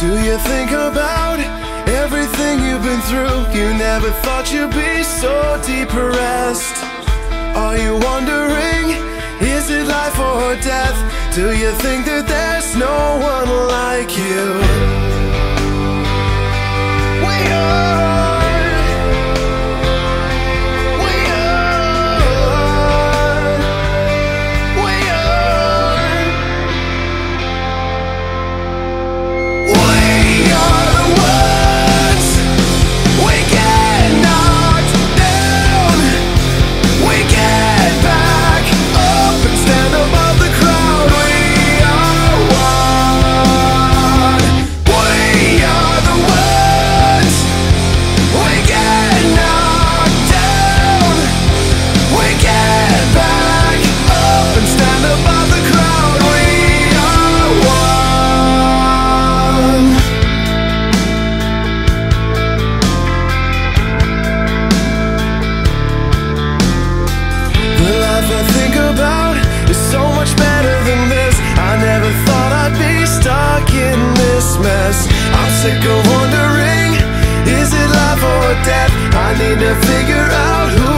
Do you think about everything you've been through? You never thought you'd be so depressed. Are you wondering, is it life or death? Do you think that there's no one like you? Sick of wondering, is it life or death? I need to figure out who's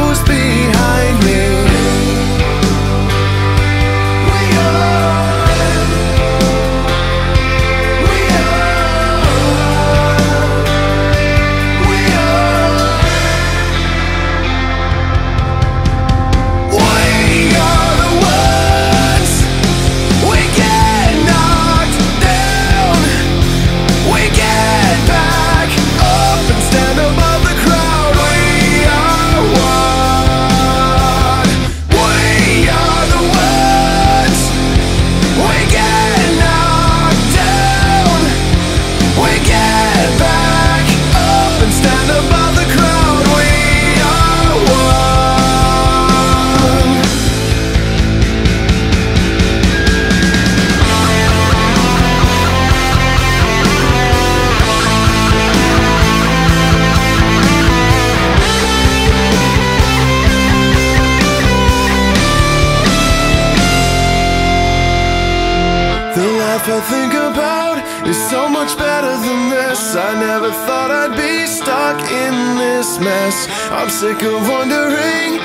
Life I think about is so much better than this. I never thought I'd be stuck in this mess. I'm sick of wondering,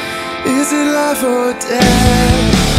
is it life or death?